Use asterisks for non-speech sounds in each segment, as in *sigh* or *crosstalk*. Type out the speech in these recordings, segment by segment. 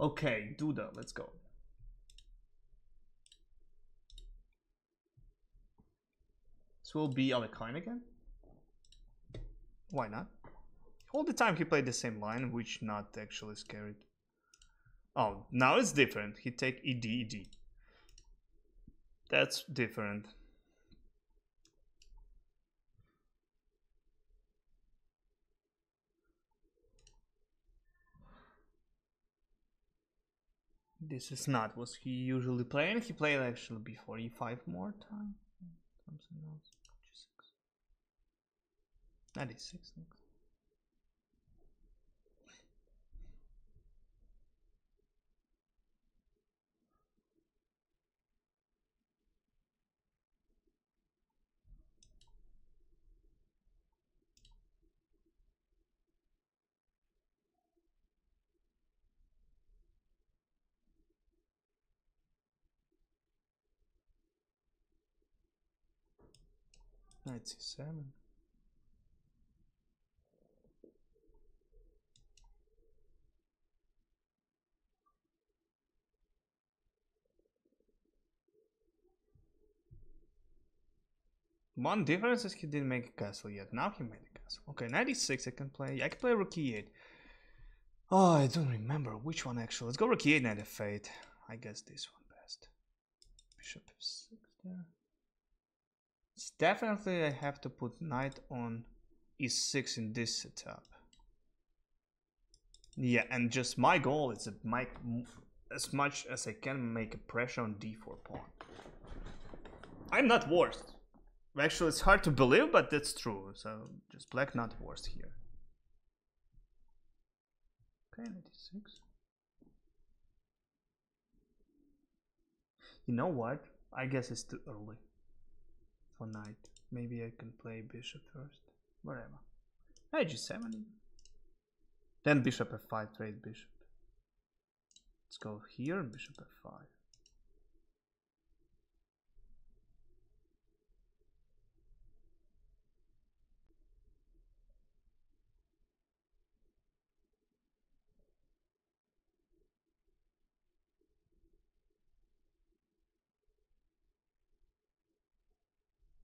Okay, do Duda, let's go. This will be Alekhine again. Why not? All the time he played the same line, which not actually scary. Oh, now it's different. He take ED, ED. That's different. This is not what he usually playing. He played actually before e5 more time. Something else. G6. 96 next. Knight c7. One difference is he didn't make a castle yet. Now he made a castle. Okay, 96 I can play. I can play rook e8. Oh, I don't remember which one actually. Let's go rook e8, knight f8. I guess this one best. Bishop f6 there. Definitely I have to put knight on e6 in this setup. Yeah, and just my goal is to make as much as I can make a pressure on d4 pawn. I'm not worst. Actually, it's hard to believe, but that's true. So just black not worst here. Okay, 96. You know what? I guess it's too early for knight. Maybe I can play bishop first. Whatever. Knight g7. Then bishop f5, trade bishop. Let's go here, bishop f5.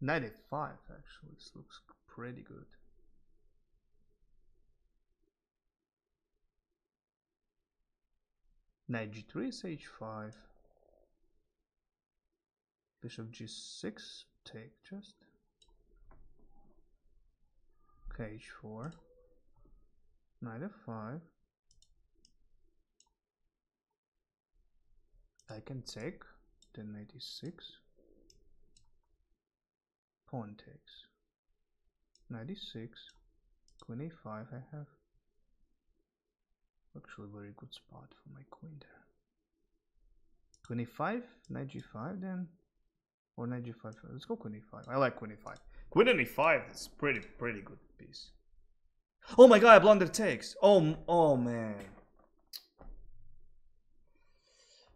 Ninety-five actually this looks pretty good. Knight g3 is h5. Bishop g6, take just. Okay, h4. Knight f5. I can take, then knight e6. Pawn takes. Knight e6. Queen a5 I have. Actually very good spot for my queen there. Queen e5, knight g5 then. Or knight g5, let's go queen e5. I like queen e5. Queen and e5 is pretty, pretty good piece. Oh my god, I blunder takes. Oh, oh man.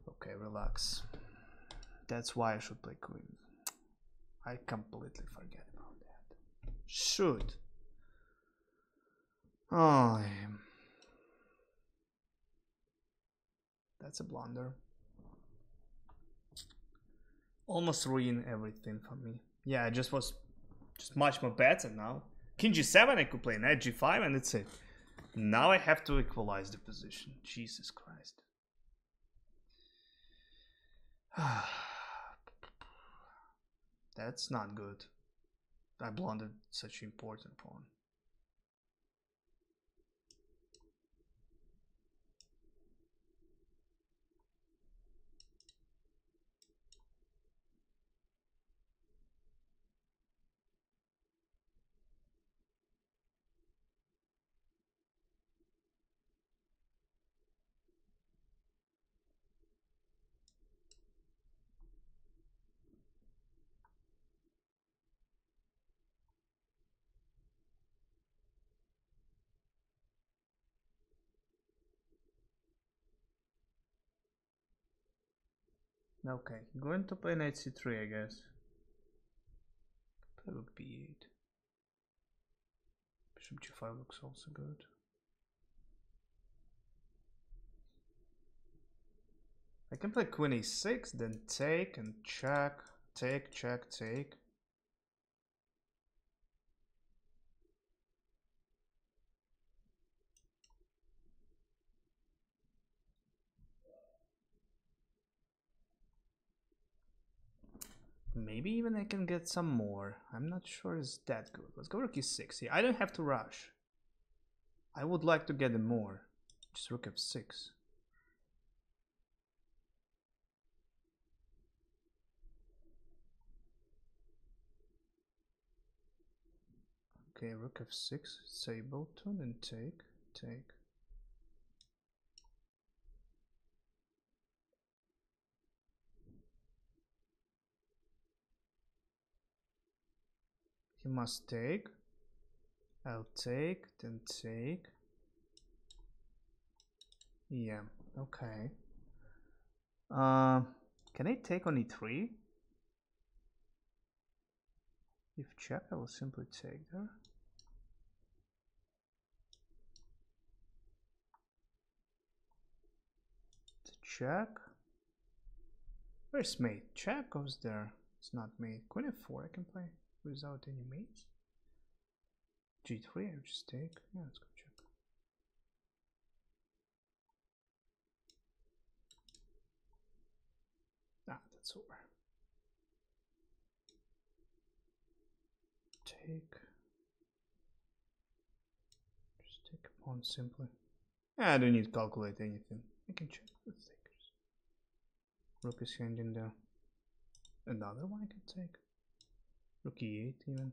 Okay, relax. That's why I should play queen. I completely forget about that. Shoot. Oh, that's a blunder. Almost ruin everything for me. Yeah, I just was just much more better now. King g7 I could play knight g5 and that's it. Now I have to equalize the position. Jesus Christ. *sighs* Ah. That's not good. I blundered such important pawn. Okay, going to play knight c3, I guess. Play rook b8. Bishop g5 looks also good. I can play queen e6, then take and check, take, check, take. Maybe even I can get some more. I'm not sure it's that good. Let's go rook e6. Yeah, I don't have to rush. I would like to get more. Just rook f6. Okay, rook f6, Sableton and take, take. He must take. I'll take, then take. Yeah, okay. Uh, can I take on e3? If check, I will simply take there. To check. Where's mate? Check goes there. It's not mate. Queen f4 I can play without any mates. G3 I just take. Yeah, let's go check. Ah, that's over. Take. Just take a pawn simply. I don't need to calculate anything. I can check the takers. Rook is handing there. Another one I can take. Rook e8 even.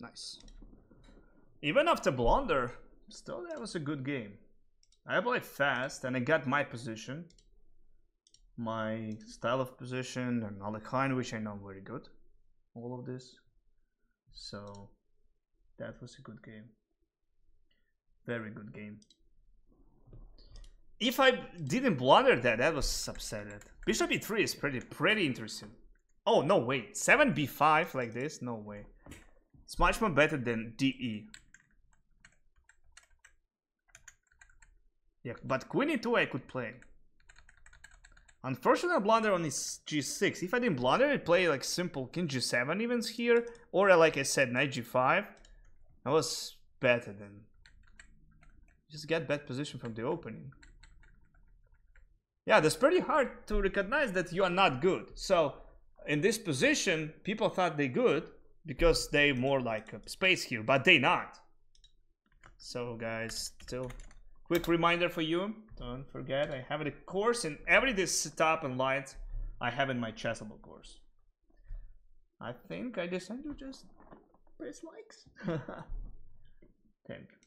Nice. Even after blunder, still that was a good game. I played fast and I got my position. My style of position and all the kind which I know very good. All of this. So that was a good game. Very good game. If I didn't blunder that, that was upsetted. Bishop e3 is pretty pretty interesting. Oh no wait, 7 b5 like this? No way. It's much more better than DE. Yeah, but queen e2 I could play. Unfortunately, blunder on his g6. If I didn't blunder, I'd play like simple king g7 evens here. Or like I said, knight g5. That was better than just get bad position from the opening. Yeah, that's pretty hard to recognize that you are not good. So in this position, people thought they good because they more like space here, but they not. So guys, still quick reminder for you. Don't forget, I have a course in every this setup and light I have in my Chessable course. I think I decided to just press likes. *laughs* Thank you.